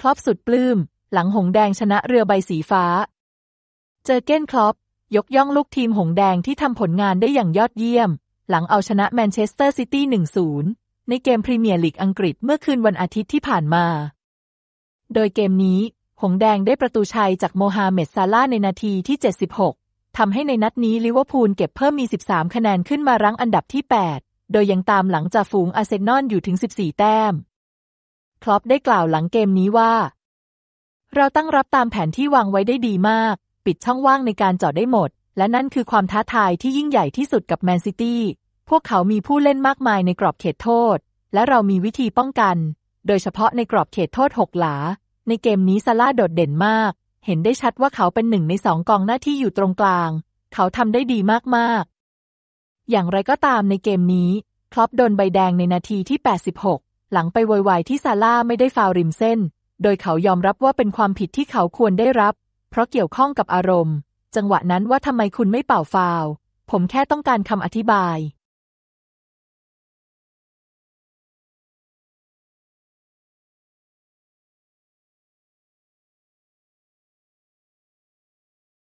คล็อปป์สุดปลื้ม หลังหงแดงชนะเรือใบสีฟ้า เจอร์เก้นคล็อปป์ยกย่องลูกทีมหงแดงที่ทำผลงานได้อย่างยอดเยี่ยม หลังเอาชนะแมนเชสเตอร์ซิตี้ 1-0 ในเกมพรีเมียร์ลีกอังกฤษเมื่อคืนวันอาทิตย์ที่ผ่านมา โดยเกมนี้ หงแดงได้ประตูชัยจากโมฮาเหม็ดซาลาห์ในนาทีที่ 76 ทำให้ในนัดนี้ลิเวอร์พูลเก็บเพิ่มมี 13 คะแนนขึ้นมารั้งอันดับที่ 8 โดยยังตามหลังจ่าฝูงอาร์เซนอลอยู่ถึง 14 แต้ม คลอปได้กล่าวหลังเกมนี้ว่า เราตั้งรับตามแผนที่วางไว้ได้ดีมาก ปิดช่องว่างในการจอดได้หมด และนั่นคือความท้าทายที่ยิ่งใหญ่ที่สุดกับแมนซิตี้ พวกเขามีผู้เล่นมากมายในกรอบเขตโทษ และเรามีวิธีป้องกัน โดยเฉพาะในกรอบเขตโทษหกหลา ในเกมนี้ซาร่าโดดเด่นมาก เห็นได้ชัดว่าเขาเป็นหนึ่งในสองกองหน้าที่อยู่ตรงกลาง เขาทำได้ดีมากๆอย่างไรก็ตามในเกมนี้ คลอปโดนใบแดงในนาทีที่ 86 หลังไปวอยวายที่ซาร่าไม่ได้ฟาวริมเส้น โดยเขายอมรับว่าเป็นความผิดที่เขาควรได้รับ เพราะเกี่ยวข้องกับอารมณ์ จังหวะนั้นว่าทำไมคุณไม่เป่าฟาว ผมแค่ต้องการคำอธิบาย